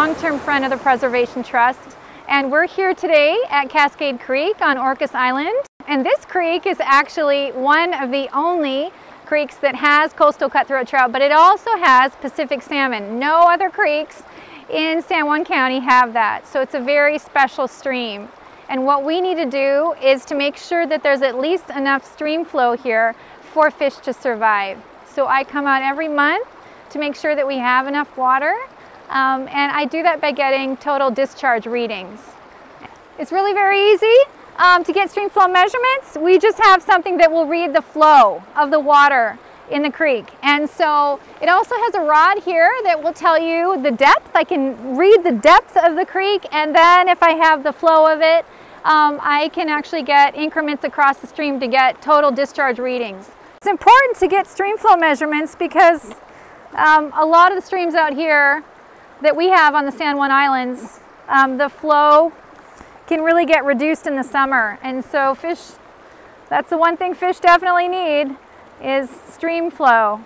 Long-term friend of the Preservation Trust. And we're here today at Cascade Creek on Orcas Island. And this creek is actually one of the only creeks that has coastal cutthroat trout, but it also has Pacific salmon. No other creeks in San Juan County have that. So it's a very special stream. And what we need to do is to make sure that there's at least enough stream flow here for fish to survive. So I come out every month to make sure that we have enough water. Um, and I do that by getting total discharge readings. It's really very easy um, to get stream flow measurements. We just have something that will read the flow of the water in the creek. And so it also has a rod here that will tell you the depth. I can read the depth of the creek and then if I have the flow of it, um, I can actually get increments across the stream to get total discharge readings. It's important to get stream flow measurements because um, a lot of the streams out here that we have on the San Juan Islands, um, the flow can really get reduced in the summer. And so fish, that's the one thing fish definitely need is stream flow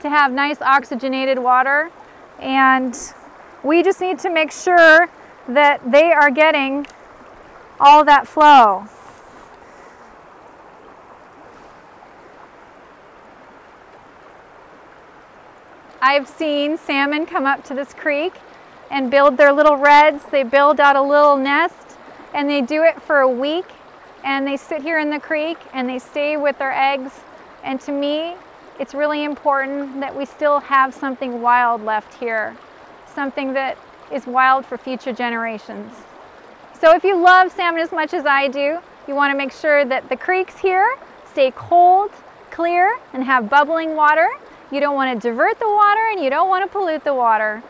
to have nice oxygenated water. And we just need to make sure that they are getting all that flow. I've seen salmon come up to this creek and build their little redds. They build out a little nest and they do it for a week and they sit here in the creek and they stay with their eggs. And to me, it's really important that we still have something wild left here, something that is wild for future generations. So if you love salmon as much as I do, you want to make sure that the creeks here stay cold, clear, and have bubbling water you don't want to divert the water and you don't want to pollute the water.